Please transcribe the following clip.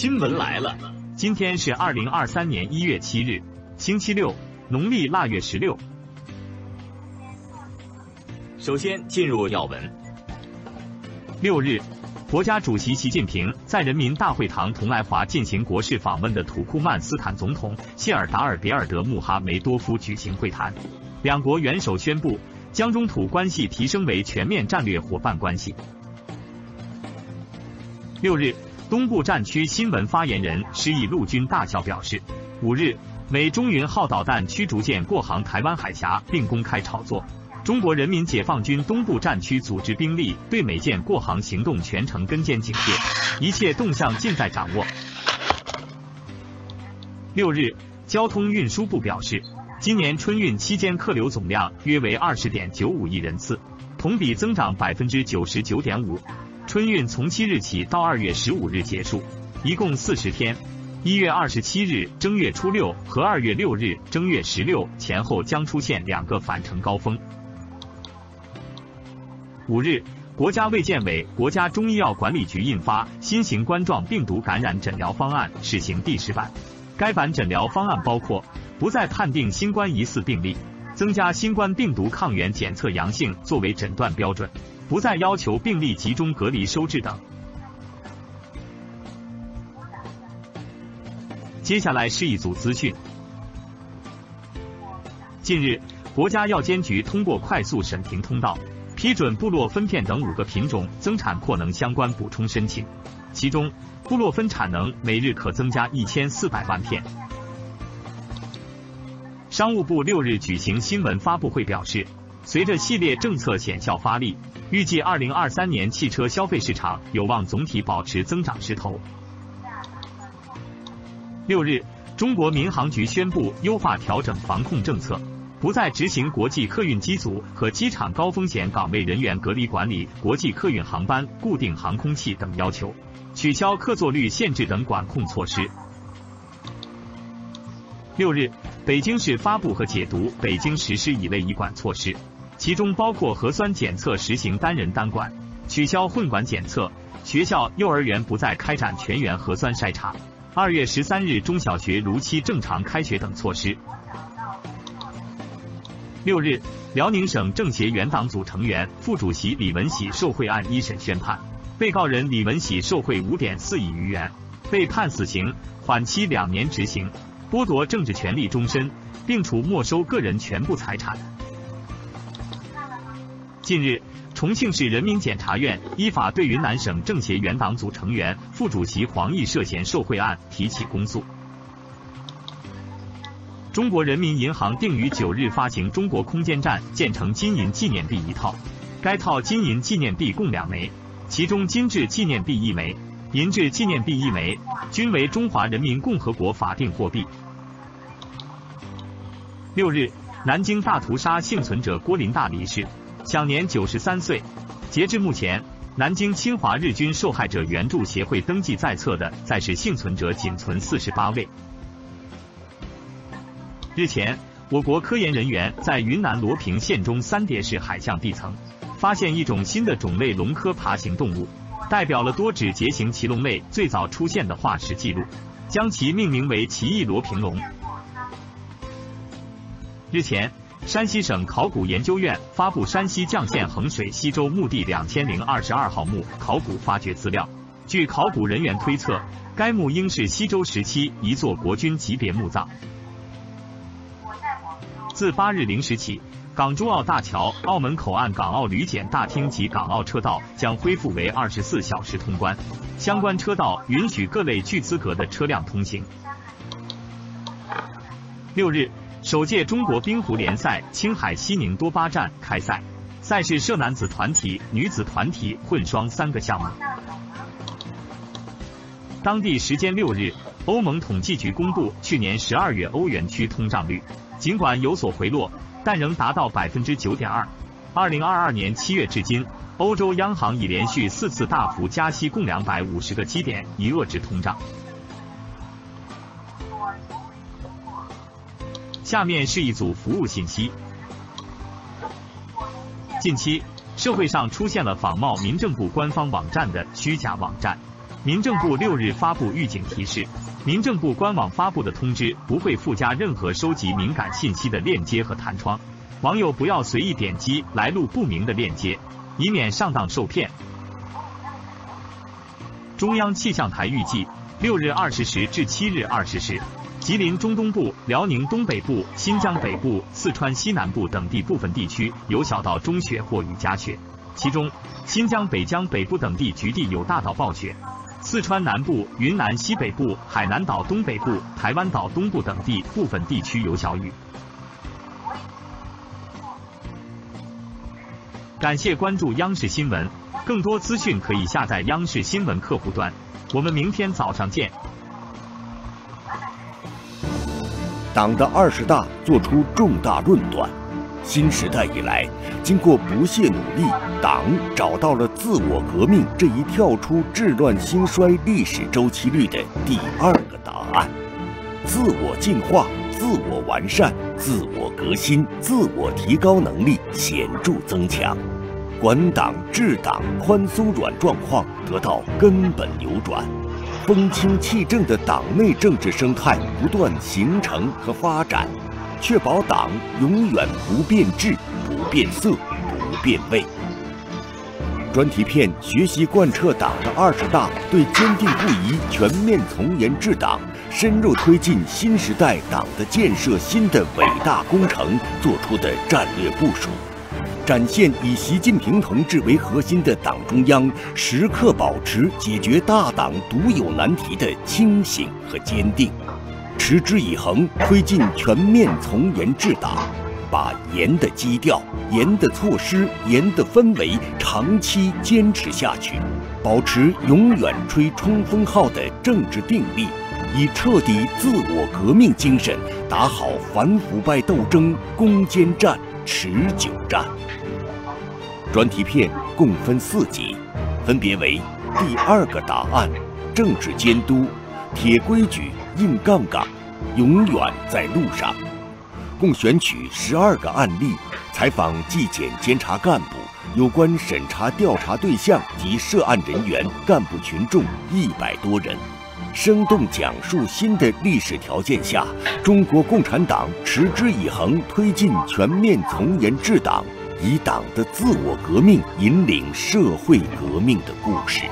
新闻来了，今天是二零二三年一月七日，星期六，农历腊月十六。首先进入要闻。六日，国家主席习近平在人民大会堂同来华进行国事访问的土库曼斯坦总统谢尔达尔别尔德穆哈梅多夫举行会谈，两国元首宣布将中土关系提升为全面战略伙伴关系。六日。东部战区新闻发言人施毅陆军大校表示，五日美中云号导弹驱逐舰过航台湾海峡，并公开炒作。中国人民解放军东部战区组织兵力对美舰过航行动全程跟监警戒，一切动向尽在掌握。六日，交通运输部表示，今年春运期间客流总量约为二十点九五亿人次，同比增长百分之九十九点五。春运从七日起到二月十五日结束，一共四十天。一月二十七日正月初六和二月六日正月十六前后将出现两个返程高峰。五日，国家卫健委、国家中医药管理局印发《新型冠状病毒感染诊疗方案（试行）》第十版。该版诊疗方案包括不再判定新冠疑似病例，增加新冠病毒抗原检测阳性作为诊断标准。不再要求病例集中隔离收治等。接下来是一组资讯。近日，国家药监局通过快速审评通道，批准布洛芬片等五个品种增产扩能相关补充申请，其中布洛芬产能每日可增加一千四百万片。商务部六日举行新闻发布会表示。随着系列政策显效发力，预计二零二三年汽车消费市场有望总体保持增长势头。六日，中国民航局宣布优化调整防控政策，不再执行国际客运机组和机场高风险岗位人员隔离管理国际客运航班固定航空器等要求，取消客座率限制等管控措施。六日。北京市发布和解读北京实施一类一管措施，其中包括核酸检测实行单人单管，取消混管检测，学校、幼儿园不再开展全员核酸筛查。二月十三日，中小学如期正常开学等措施。六日，辽宁省政协原党组成员、副主席李文喜受贿案一审宣判，被告人李文喜受贿五点四亿余元，被判死刑，缓期两年执行。剥夺政治权利终身，并处没收个人全部财产。近日，重庆市人民检察院依法对云南省政协原党组成员、副主席黄毅涉嫌受贿案提起公诉。中国人民银行定于九日发行中国空间站建成金银纪念币一套，该套金银纪念币共两枚，其中金质纪念币一枚。银质纪念币一枚，均为中华人民共和国法定货币。六日，南京大屠杀幸存者郭林大离世，享年九十三岁。截至目前，南京侵华日军受害者援助协会登记在册的在世幸存者仅存四十八位。日前，我国科研人员在云南罗平县中三叠市海象地层发现一种新的种类龙科爬行动物。代表了多指节形鳍龙类最早出现的化石记录，将其命名为奇异罗平龙。日前，山西省考古研究院发布山西绛县衡水西周墓地两千零二十二号墓考古发掘资料。据考古人员推测，该墓应是西周时期一座国君级别墓葬。自八日零时起。港珠澳大桥、澳门口岸港澳旅检大厅及港澳车道将恢复为二十四小时通关，相关车道允许各类具资格的车辆通行。六日，首届中国冰壶联赛青海西宁多巴站开赛，赛事设男子团体、女子团体、混双三个项目。当地时间六日，欧盟统计局公布去年十二月欧元区通胀率，尽管有所回落。但仍达到百分之九点二。二零二二年七月至今，欧洲央行已连续四次大幅加息，共两百五十个基点，以遏制通胀。下面是一组服务信息。近期，社会上出现了仿冒民政部官方网站的虚假网站，民政部六日发布预警提示，民政部官网发布的通知不会附加任何收集敏感信息的链接和弹窗，网友不要随意点击来路不明的链接，以免上当受骗。中央气象台预计，六日二十时至七日二十时，吉林中东部、辽宁东北部、新疆北部、四川西南部等地部分地区有小到中雪或雨夹雪，其中新疆北疆北部等地局地有大到暴雪。四川南部、云南西北部、海南岛东北部、台湾岛东部等地部分地区有小雨。感谢关注央视新闻，更多资讯可以下载央视新闻客户端。我们明天早上见。党的二十大作出重大论断。新时代以来，经过不懈努力，党找到了自我革命这一跳出治乱兴衰历史周期率的第二个答案。自我进化、自我完善、自我革新、自我提高能力显著增强，管党治党宽松软状况得到根本扭转，风清气正的党内政治生态不断形成和发展。确保党永远不变质、不变色、不变味。专题片学习贯彻党的二十大对坚定不移全面从严治党、深入推进新时代党的建设新的伟大工程作出的战略部署，展现以习近平同志为核心的党中央时刻保持解决大党独有难题的清醒和坚定。持之以恒推进全面从严治党，把严的基调、严的措施、严的氛围长期坚持下去，保持永远吹冲锋号的政治定力，以彻底自我革命精神打好反腐败斗争攻坚战、持久战。专题片共分四集，分别为：第二个答案、政治监督、铁规矩。硬杠杠，永远在路上。共选取十二个案例，采访纪检监察干部、有关审查调查对象及涉案人员、干部群众一百多人，生动讲述新的历史条件下，中国共产党持之以恒推进全面从严治党，以党的自我革命引领社会革命的故事。